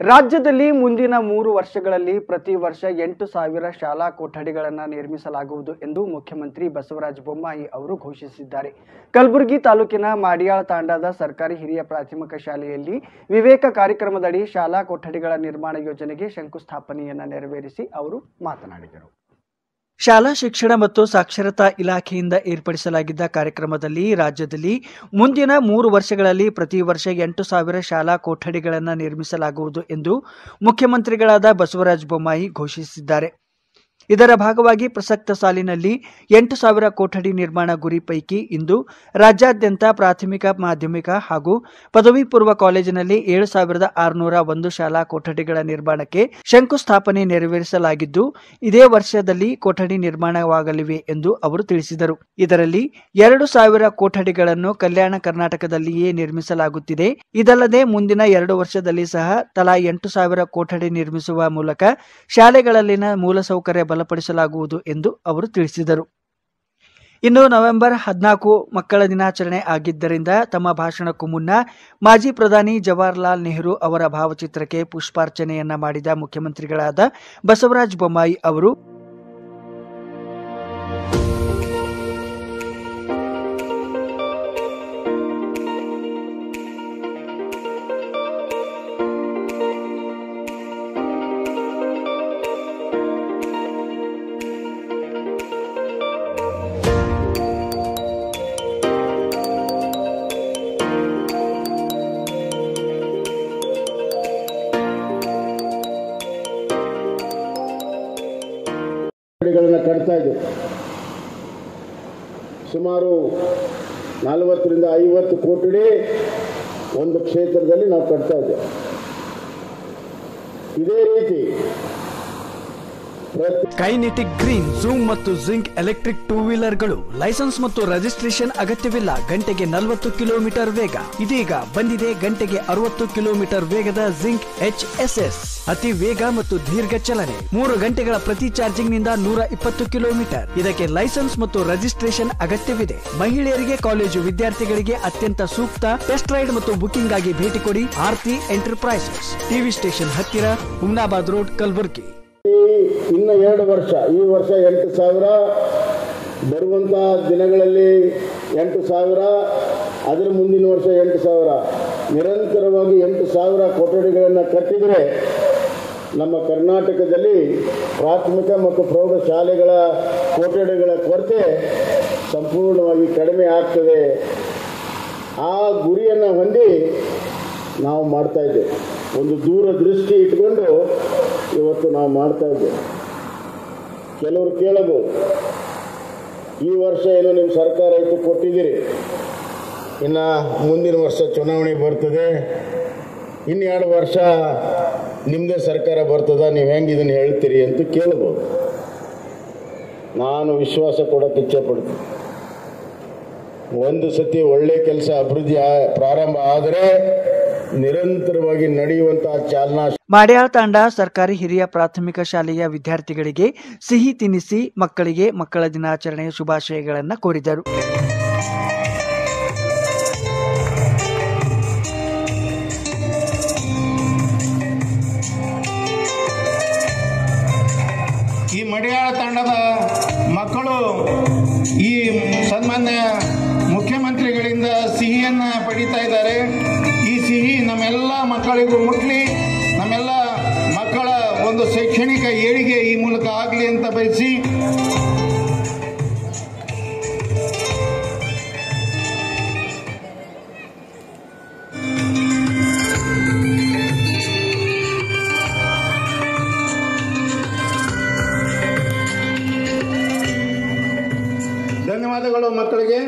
ರಾಜ್ಯದಲ್ಲಿ ಮುಂದಿನ ಮೂರು ವರ್ಷಗಳಲ್ಲಿ ಪ್ರತಿ ವರ್ಷ ಎಂಟು ಸಾವಿರ ಶಾಲಾ ಕೊಠಡಿಗಳನ್ನು ನಿರ್ಮಿಸಲಾಗುವುದು ಎಂದು ಮುಖ್ಯಮಂತ್ರಿ ಬಸವರಾಜ ಬೊಮ್ಮಾಯಿ ಅವರು ಘೋಷಿಸಿದ್ದಾರೆ. ಕಲಬುರಗಿ ತಾಲೂಕಿನ ಮಾಡಿಯಾಳ ತಾಂಡಾದ ಸರ್ಕಾರಿ ಹಿರಿಯ ಪ್ರಾಥಮಿಕ ಶಾಲೆಯಲ್ಲಿ ವಿವೇಕ ಕಾರ್ಯಕ್ರಮದಡಿ ಶಾಲಾ ಕೊಠಡಿಗಳ ನಿರ್ಮಾಣ ಯೋಜನೆಗೆ ಶಂಕುಸ್ಥಾಪನೆಯನ್ನು ನೆರವೇರಿಸಿ ಅವರು ಮಾತನಾಡಿದರು. ಶಾಲಾ ಶಿಕ್ಷಣ ಮತ್ತು ಸಾಕ್ಷರತಾ ಇಲಾಖೆಯಿಂದ ಏರ್ಪಡಿಸಲಾಗಿದ್ದ ಕಾರ್ಯಕ್ರಮದಲ್ಲಿ ರಾಜ್ಯದಲ್ಲಿ ಮುಂದಿನ ಮೂರು ವರ್ಷಗಳಲ್ಲಿ ಪ್ರತಿ ವರ್ಷ ಎಂಟು ಸಾವಿರ ಶಾಲಾ ಕೊಠಡಿಗಳನ್ನು ನಿರ್ಮಿಸಲಾಗುವುದು ಎಂದು ಮುಖ್ಯಮಂತ್ರಿಗಳಾದ ಬಸವರಾಜ ಬೊಮ್ಮಾಯಿ ಘೋಷಿಸಿದ್ದಾರೆ. ಇದರ ಭಾಗವಾಗಿ ಪ್ರಸಕ್ತ ಸಾಲಿನಲ್ಲಿ ಎಂಟು ಸಾವಿರ ಕೊಠಡಿ ನಿರ್ಮಾಣ ಗುರಿ ಪೈಕಿ ಇಂದು ರಾಜ್ಯಾದ್ಯಂತ ಪ್ರಾಥಮಿಕ, ಮಾಧ್ಯಮಿಕ ಹಾಗೂ ಪದವಿ ಪೂರ್ವ ಕಾಲೇಜಿನಲ್ಲಿ ಏಳು ಸಾವಿರದ ಆರುನೂರ ಒಂದು ಶಾಲಾ ಕೊಠಡಿಗಳ ನಿರ್ಮಾಣಕ್ಕೆ ಶಂಕುಸ್ಥಾಪನೆ ನೆರವೇರಿಸಲಾಗಿದ್ದು, ಇದೇ ವರ್ಷದಲ್ಲಿ ಕೊಠಡಿ ನಿರ್ಮಾಣವಾಗಲಿವೆ ಎಂದು ಅವರು ತಿಳಿಸಿದರು. ಇದರಲ್ಲಿ ಎರಡು ಸಾವಿರ ಕೊಠಡಿಗಳನ್ನು ಕಲ್ಯಾಣ ಕರ್ನಾಟಕದಲ್ಲಿಯೇ ನಿರ್ಮಿಸಲಾಗುತ್ತಿದೆ. ಇದಲ್ಲದೆ ಮುಂದಿನ ಎರಡು ವರ್ಷದಲ್ಲಿ ಸಹ ತಲಾ ಎಂಟು ಸಾವಿರ ಕೊಠಡಿ ನಿರ್ಮಿಸುವ ಮೂಲಕ ಶಾಲೆಗಳಲ್ಲಿನ ಮೂಲಸೌಕರ್ಯ ಬಲಪಡಿಸಲಾಗುವುದು ಎಂದು ಅವರು ತಿಳಿಸಿದರು. ಇನ್ನು ನವೆಂಬರ್ ಹದಿನಾಲ್ಕು ಮಕ್ಕಳ ದಿನಾಚರಣೆ ಆಗಿದ್ದರಿಂದ ತಮ್ಮ ಭಾಷಣಕ್ಕೂ ಮುನ್ನ ಮಾಜಿ ಪ್ರಧಾನಿ ಜವಾಹರ್ಲಾಲ್ ನೆಹರು ಅವರ ಭಾವಚಿತ್ರಕ್ಕೆ ಪುಷ್ಪಾರ್ಚನೆಯನ್ನ ಮಾಡಿದ ಮುಖ್ಯಮಂತ್ರಿಗಳಾದ ಬಸವರಾಜ ಬೊಮ್ಮಾಯಿ ಅವರು ಕಟ್ತಾ ಇದ್ದೇವೆ ಸುಮಾರು ನಲವತ್ತರಿಂದ ಐವತ್ತು ಕೋಟಿ ಒಂದು ಕ್ಷೇತ್ರದಲ್ಲಿ ನಾವು ಕಟ್ತಾ ಇದ್ದೇವೆ ಇದೇ ರೀತಿ ಕೈನೆಟಿಕ್ ಗ್ರೀನ್ ಝೂಮ್ ಮತ್ತು ಜಿಂಕ್ ಎಲೆಕ್ಟ್ರಿಕ್ ಟೂ ವೀಲರ್ಗಳು ಲೈಸೆನ್ಸ್ ಮತ್ತು ರಿಜಿಸ್ಟ್ರೇಷನ್ ಅಗತ್ಯವಿಲ್ಲ. ಗಂಟೆಗೆ ನಲವತ್ತು ಕಿಲೋಮೀಟರ್ ವೇಗ. ಇದೀಗ ಬಂದಿದೆ ಗಂಟೆಗೆ ಅರವತ್ತು ಕಿಲೋಮೀಟರ್ ವೇಗದ ಜಿಂಕ್ ಎಚ್ ಎಸ್ ಎಸ್ ಅತಿ ವೇಗ ಮತ್ತು ದೀರ್ಘ ಚಲನೆ. ಮೂರು ಗಂಟೆಗಳ ಪ್ರತಿ ಚಾರ್ಜಿಂಗ್ನಿಂದ ನೂರ ಇಪ್ಪತ್ತು ಕಿಲೋಮೀಟರ್. ಇದಕ್ಕೆ ಲೈಸೆನ್ಸ್ ಮತ್ತು ರಿಜಿಸ್ಟ್ರೇಷನ್ ಅಗತ್ಯವಿದೆ. ಮಹಿಳೆಯರಿಗೆ, ಕಾಲೇಜು ವಿದ್ಯಾರ್ಥಿಗಳಿಗೆ ಅತ್ಯಂತ ಸೂಕ್ತ ಟೆಸ್ಟ್ ರೈಡ್ ಮತ್ತು ಬುಕಿಂಗ್ ಆಗಿ ಭೇಟಿ ಕೊಡಿ. ಆರ್ತಿ ಎಂಟರ್ಪ್ರೈಸಸ್. ಟಿವಿ ಸ್ಟೇಷನ್ ಹತ್ತಿರ ಹುಮ್ನಾಬಾದ್ ರೋಡ್, ಕಲಬುರ್ಗಿ. ಇನ್ನು ಎರಡು ವರ್ಷ, ಈ ವರ್ಷ ಎಂಟು ಸಾವಿರ ಬರುವಂಥ ದಿನಗಳಲ್ಲಿ ಎಂಟು ಸಾವಿರ, ಅದರ ಮುಂದಿನ ವರ್ಷ ಎಂಟು ಸಾವಿರ. ನಿರಂತರವಾಗಿ ಎಂಟು ಸಾವಿರ ಕೊಠಡಿಗಳನ್ನು ಕಟ್ಟಿದರೆ ನಮ್ಮ ಕರ್ನಾಟಕದಲ್ಲಿ ಪ್ರಾಥಮಿಕ ಮತ್ತು ಪ್ರೌಢಶಾಲೆಗಳ ಕೊಠಡಿಗಳ ಕೊರತೆ ಸಂಪೂರ್ಣವಾಗಿ ಕಡಿಮೆ ಆಗ್ತದೆ. ಆ ಗುರಿಯನ್ನು ಹೊಂದಿ ನಾವು ಮಾಡ್ತಾ ಇದ್ದೇವೆ. ಒಂದು ದೂರದೃಷ್ಟಿ ಇಟ್ಕೊಂಡು ಇವತ್ತು ನಾವು ಮಾಡ್ತಾ ಇದ್ದೇವೆ. ಕೆಲವರು ಕೇಳಬಹುದು. ಈ ವರ್ಷ ಏನು ನಿಮ್ಮ ಸರ್ಕಾರ ಇತ್ತು ಕೊಟ್ಟಿದ್ದೀರಿ? ಇನ್ನು ಮುಂದಿನ ವರ್ಷ ಚುನಾವಣೆ ಬರ್ತದೆ. ಇನ್ನೆರಡು ವರ್ಷ ನಿಮ್ಮದೇ ಸರ್ಕಾರ ಬರ್ತದ, ನೀವು ಹೆಂಗೆ ಇದನ್ನು ಹೇಳ್ತೀರಿ ಅಂತ ಕೇಳ್ಬೋದು ನಾನು ವಿಶ್ವಾಸ ಕೊಡೋಕ್ಕೆ ಇಚ್ಛೆಪಡ್ತೀನಿ. ಒಂದು ಸತಿ ಒಳ್ಳೆ ಕೆಲಸ ಅಭಿವೃದ್ಧಿ ಪ್ರಾರಂಭ ಆದರೆ ನಿರಂತರವಾಗಿ ನಡೆಯುವಂತಹ ಚಾಲನಾ ಮಾಡ್ಯಾಳ್ ತಾಂಡ ಸರ್ಕಾರಿ ಹಿರಿಯ ಪ್ರಾಥಮಿಕ ಶಾಲೆಯ ವಿದ್ಯಾರ್ಥಿಗಳಿಗೆ ಸಿಹಿ ತಿನ್ನಿಸಿ ಮಕ್ಕಳಿಗೆ ಮಕ್ಕಳ ದಿನಾಚರಣೆಯ ಶುಭಾಶಯಗಳನ್ನು ಕೋರಿದರು. ಈ ಮಡಿಯಾಳ ತಂಡದ ಮಕ್ಕಳು ಈ ಸನ್ಮಾನ್ಯ ಮಕ್ಕಳಿಗೂ ಮುಟ್ಲಿ ನಮ್ಮೆಲ್ಲ ಮಕ್ಕಳ ಒಂದು ಶೈಕ್ಷಣಿಕ ಏಳಿಗೆ ಈ ಮೂಲಕ ಆಗಲಿ ಅಂತ ಬಯಸಿ ಧನ್ಯವಾದಗಳು ಮಕ್ಕಳಿಗೆ.